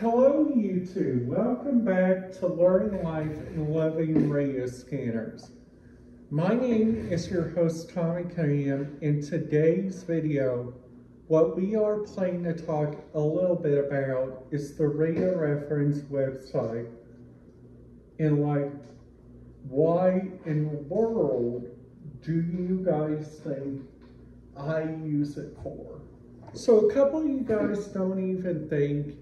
Hello YouTube, welcome back to Learning Life and Loving Radio Scanners. My name is your host Tommy Cunningham. In today's video, what we are planning to talk a little bit about is the Radio Reference website and like why in the world do you guys think I use it for? So a couple of you guys don't even think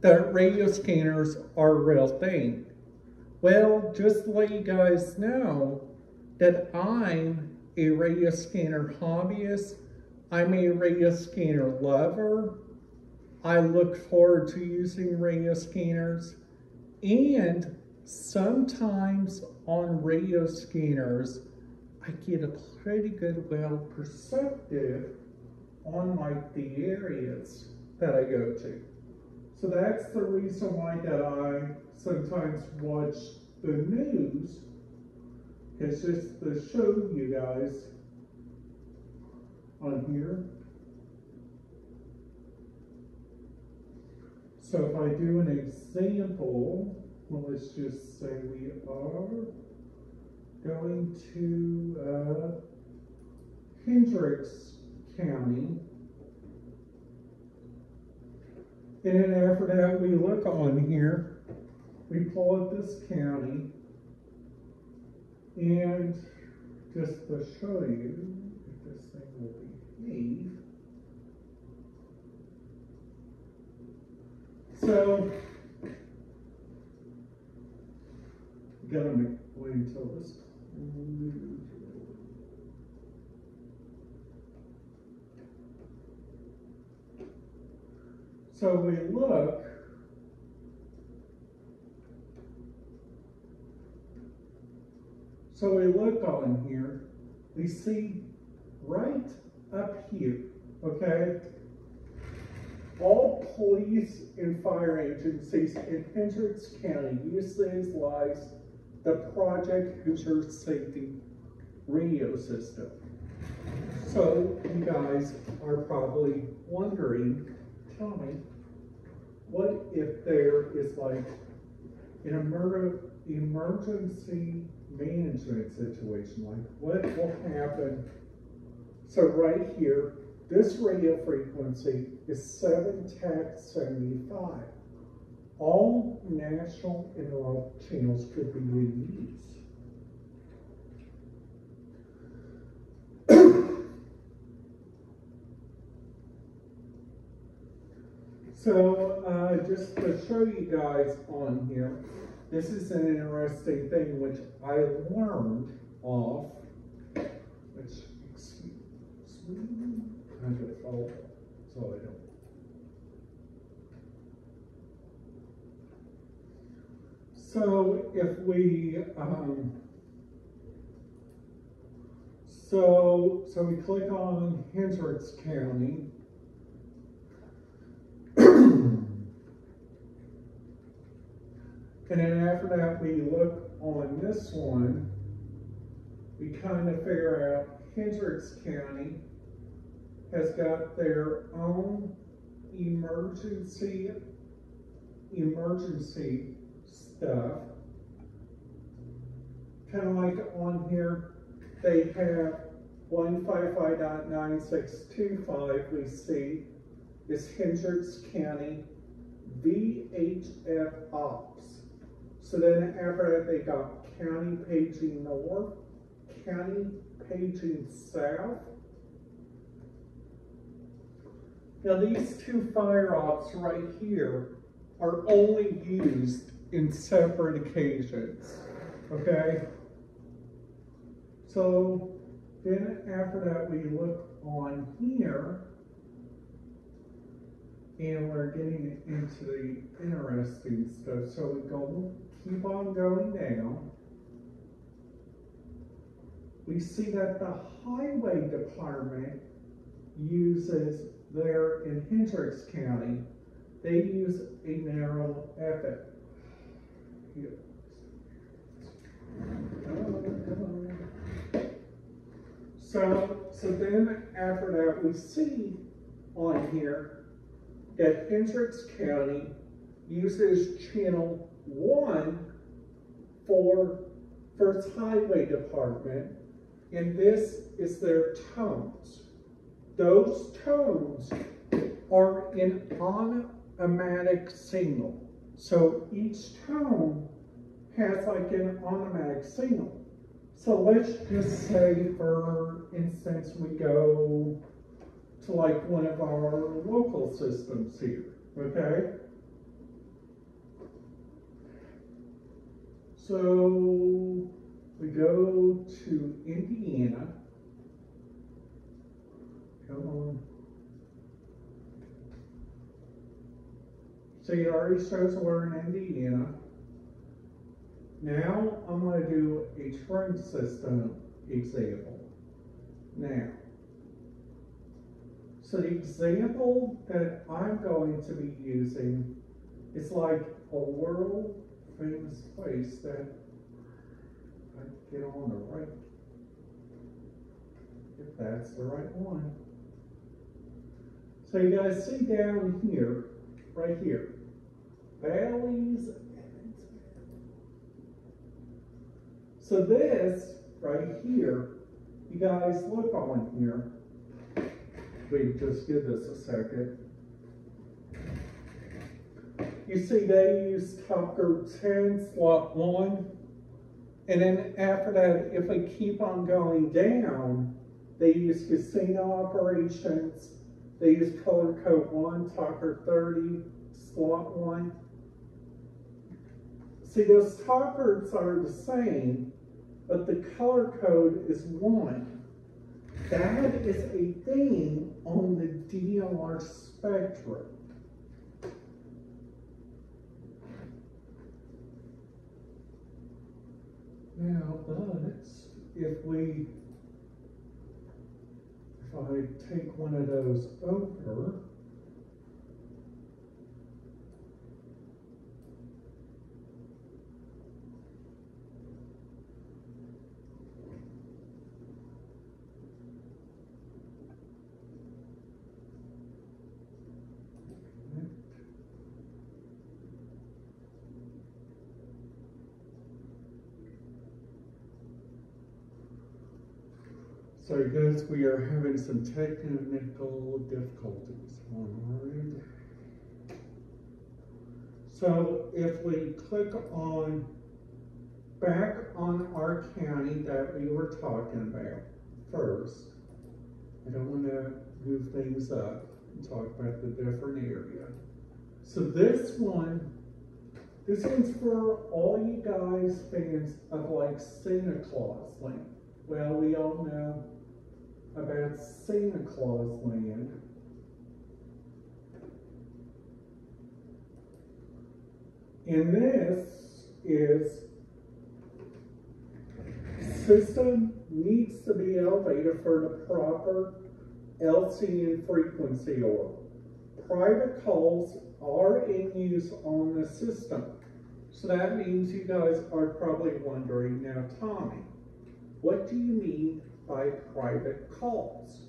that radio scanners are a real thing. Well, just to let you guys know that I'm a radio scanner hobbyist, I'm a radio scanner lover, I look forward to using radio scanners, and sometimes on radio scanners, I get a pretty good well perspective on like the areas that I go to. So that's the reason why that I sometimes watch the news. It's just to show you guys on here. So if I do an example, well, let's just say we are going to uh, Hendricks County. And then after that, we look on here, we pull up this county, and just to show you if this thing will behave. So, gotta wait until this. So we look, so we look on here, we see right up here, okay? All police and fire agencies in Hendricks County use lights, the Project Hoosier SAFE-T radio system. So you guys are probably wondering, tell me, what if there is like an emer emergency management situation? Like what will happen? So right here, this radio frequency is 7 TAC 75. All national channels could be in use. So uh, just to show you guys on here, this is an interesting thing which I learned off, which, excuse me, I'm gonna fall, so I don't. So if we, um, so, so we click on Hendricks County, Hmm. And then after that, we look on this one, we kind of figure out Hendricks County has got their own emergency emergency stuff. Kind of like on here, they have 155.9625 we see is Hendricks County VHF Ops. So then after that, they got county paging north, county paging south. Now these two fire ops right here are only used in separate occasions, okay? So then after that, we look on here, and we're getting into the interesting stuff. So we go keep on going down, we see that the highway department uses there in Hendricks County, they use a narrow epic. Here. So, so then after that, we see on here that Hendricks County uses channel one for First Highway Department, and this is their tones. Those tones are an automatic signal. So each tone has like an automatic signal. So let's just say, for instance, we go like one of our local systems here, okay? So we go to Indiana. Come on. So you already shows we're in Indiana. Now I'm going to do a train system example. Now, so the example that I'm going to be using is like a world famous place that I get on the right, if that's the right one. So you guys see down here, right here, Bally's So this right here, you guys look on here. We just give this a second. You see they use Tucker 10 slot 1. And then after that, if we keep on going down, they use casino operations. They use color code 1, Tucker 30, slot 1. See, those talkers are the same, but the color code is one. That is a thing on the DMR spectrum. Now, but if we, if I take one of those over, Sorry guys, we are having some technical difficulties. So if we click on back on our county that we were talking about first, I don't want to move things up and talk about the different area. So this one, this one's for all you guys fans of like Santa Claus Like, Well, we all know about Santa Claus land. And this is system needs to be elevated for the proper LCN frequency or private calls are in use on the system. So that means you guys are probably wondering, now Tommy, what do you mean by private calls.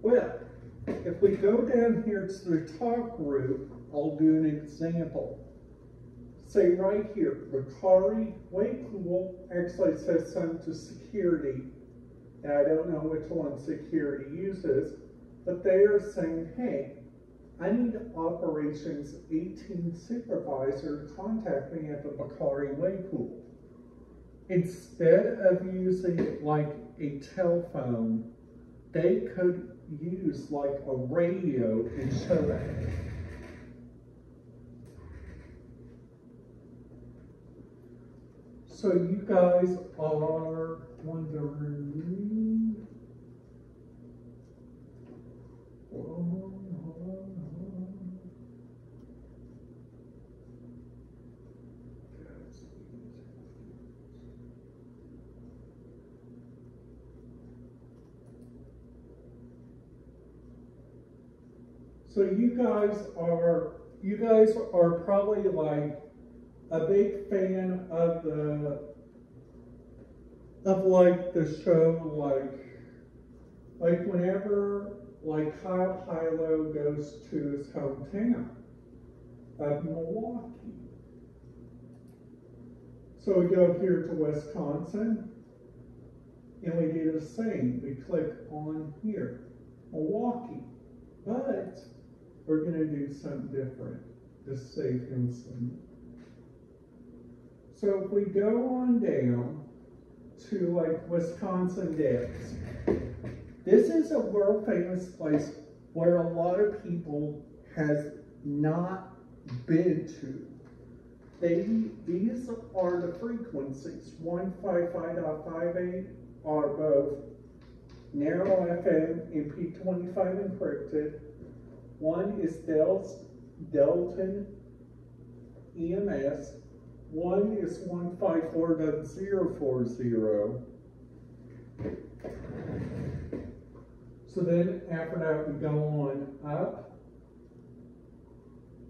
Well, if we go down here to the talk group, I'll do an example. Say right here, Ricari Waypool actually says something to security. And I don't know which one security uses, but they are saying, hey, I need operations 18 supervisor to contact me at the Bakuli Wave Pool. Instead of using like a telephone, they could use like a radio that. So you guys are wondering, oh, So you guys are you guys are probably like a big fan of the of like the show like like whenever like Kyle Pilo goes to his hometown of Milwaukee. So we go here to Wisconsin, and we do the same. We click on here, Milwaukee. But we're gonna do something different to save him some. So if we go on down to like Wisconsin Dells, this is a world famous place where a lot of people has not been to. They, these are the frequencies. 155.58 are both narrow FM and P25 encrypted. One is Dells Delton EMS. One is 154.040. So then after that, we go on up.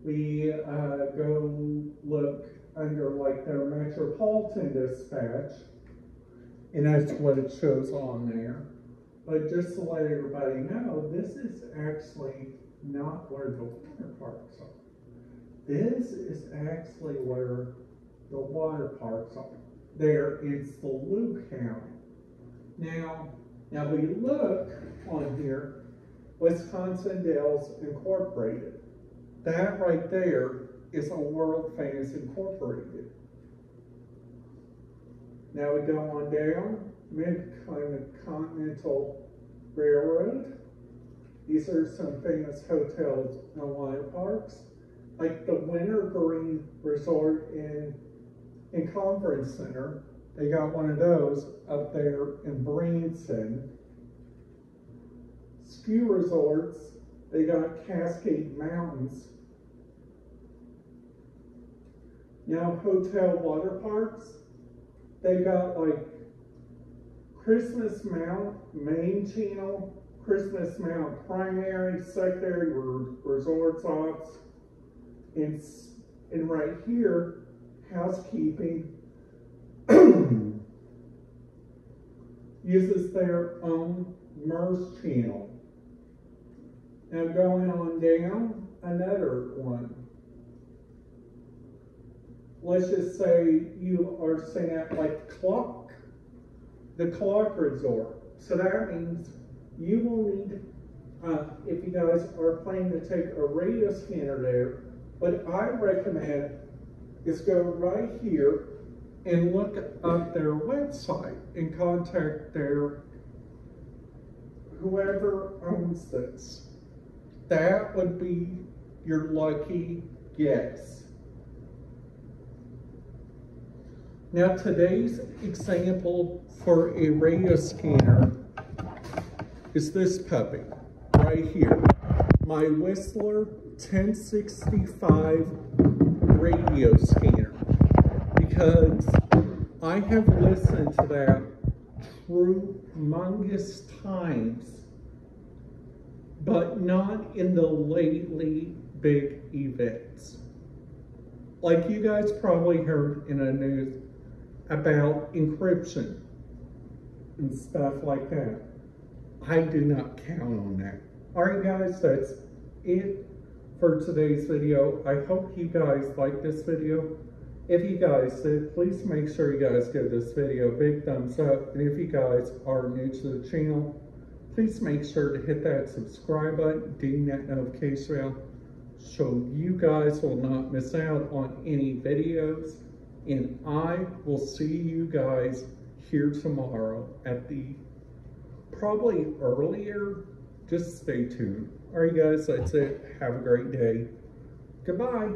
We uh, go look under like their metropolitan dispatch, and that's what it shows on there. But just to let everybody know, this is actually not where the water parks are. This is actually where the water parks are. There is the Luke County. Now, now we look on here, Wisconsin Dells Incorporated. That right there is a world famous incorporated. Now we go on down, Mid-Continental Railroad. These are some famous hotels and water parks, like the Wintergreen Resort in, in Conference Center. They got one of those up there in Branson. Ski resorts, they got Cascade Mountains. Now hotel water parks, they got like Christmas Mount, main channel, Christmas Mount primary, secondary, re- resorts ops. And, and right here, housekeeping uses their own MURS channel. Now going on down, another one. Let's just say you are staying at like Clock, the Clock Resort. So that means you will need, uh, if you guys are planning to take a radio scanner there, what I recommend is go right here and look up their website and contact their whoever owns this. That would be your lucky guess. Now today's example for a radio scanner is this puppy right here. My Whistler 1065 radio scanner because I have listened to that humongous times, but not in the lately big events. Like you guys probably heard in the news about encryption and stuff like that. I do not count on that. Alright guys, that's it for today's video. I hope you guys like this video. If you guys did, please make sure you guys give this video a big thumbs up. And if you guys are new to the channel, please make sure to hit that subscribe button, ding that notification bell, so you guys will not miss out on any videos. And I will see you guys here tomorrow at the probably earlier. Just stay tuned. All right, guys, that's it. Have a great day. Goodbye.